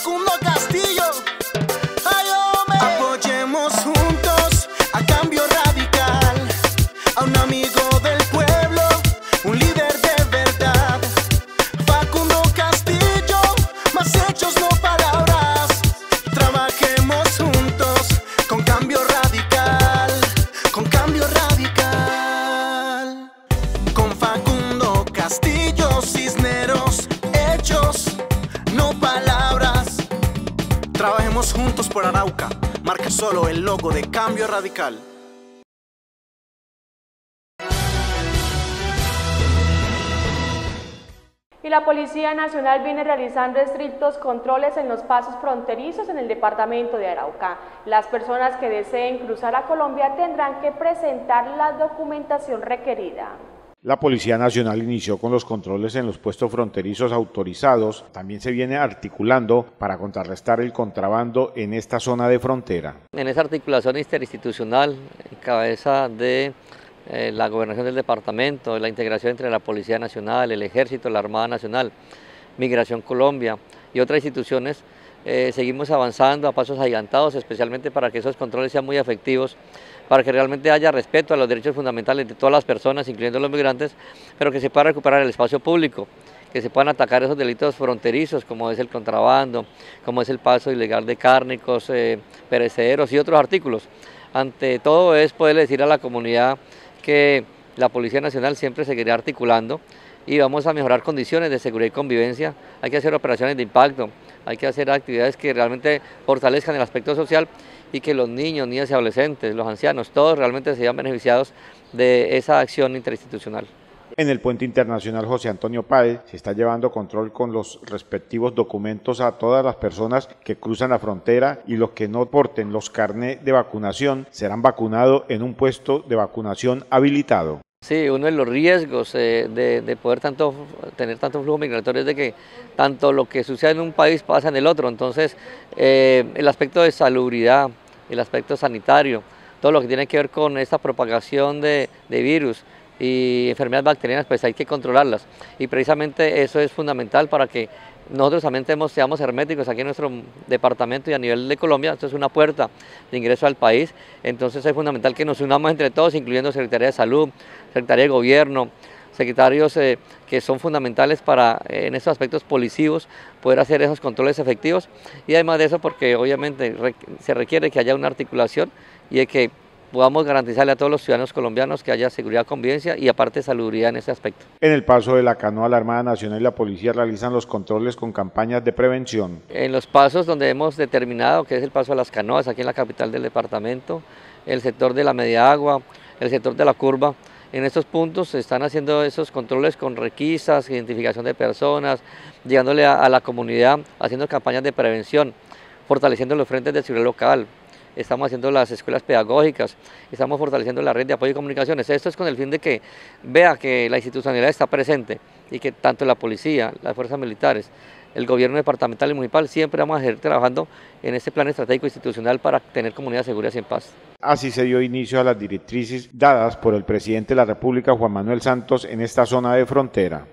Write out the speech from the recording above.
Macumba por Arauca, marca solo el logo de Cambio Radical. Y la Policía Nacional viene realizando estrictos controles en los pasos fronterizos en el departamento de Arauca. Las personas que deseen cruzar a Colombia tendrán que presentar la documentación requerida. La Policía Nacional inició con los controles en los puestos fronterizos autorizados. También se viene articulando para contrarrestar el contrabando en esta zona de frontera. En esa articulación interinstitucional, en cabeza de eh, la gobernación del departamento, la integración entre la Policía Nacional, el Ejército, la Armada Nacional, Migración Colombia y otras instituciones, eh, seguimos avanzando a pasos agigantados, especialmente para que esos controles sean muy efectivos para que realmente haya respeto a los derechos fundamentales de todas las personas, incluyendo los migrantes, pero que se pueda recuperar el espacio público, que se puedan atacar esos delitos fronterizos, como es el contrabando, como es el paso ilegal de cárnicos, eh, perecederos y otros artículos. Ante todo es poder decir a la comunidad que la Policía Nacional siempre seguirá articulando y vamos a mejorar condiciones de seguridad y convivencia. Hay que hacer operaciones de impacto, hay que hacer actividades que realmente fortalezcan el aspecto social y que los niños, niñas y adolescentes, los ancianos, todos realmente se sean beneficiados de esa acción interinstitucional. En el puente internacional José Antonio Páez se está llevando control con los respectivos documentos a todas las personas que cruzan la frontera y los que no porten los carnets de vacunación serán vacunados en un puesto de vacunación habilitado. Sí, uno de los riesgos eh, de, poder tanto, tener tanto flujo migratorio es de que tanto lo que sucede en un país pasa en el otro. Entonces, eh, el aspecto de salubridad, el aspecto sanitario, todo lo que tiene que ver con esta propagación de, de virus y enfermedades bacterianas, pues hay que controlarlas. Y precisamente eso es fundamental para que nosotros también seamos herméticos aquí en nuestro departamento y a nivel de Colombia, esto es una puerta de ingreso al país, entonces es fundamental que nos unamos entre todos, incluyendo Secretaría de Salud, Secretaría de Gobierno, secretarios eh, que son fundamentales para, eh, en estos aspectos policivos, poder hacer esos controles efectivos. Y además de eso porque obviamente se requiere que haya una articulación y de que podamos garantizarle a todos los ciudadanos colombianos que haya seguridad, convivencia y aparte salubridad en ese aspecto. En el paso de la canoa, la Armada Nacional y la Policía realizan los controles con campañas de prevención. En los pasos donde hemos determinado que es el paso de las canoas, aquí en la capital del departamento, el sector de la media agua, el sector de la curva, en estos puntos se están haciendo esos controles con requisas, identificación de personas, llegándole a, a la comunidad, haciendo campañas de prevención, fortaleciendo los frentes de seguridad local, estamos haciendo las escuelas pedagógicas, estamos fortaleciendo la red de apoyo y comunicaciones. Esto es con el fin de que vea que la institucionalidad está presente y que tanto la policía, las fuerzas militares, el gobierno departamental y municipal siempre vamos a seguir trabajando en este plan estratégico institucional para tener comunidades seguras y en paz. Así se dio inicio a las directrices dadas por el presidente de la República, Juan Manuel Santos, en esta zona de frontera.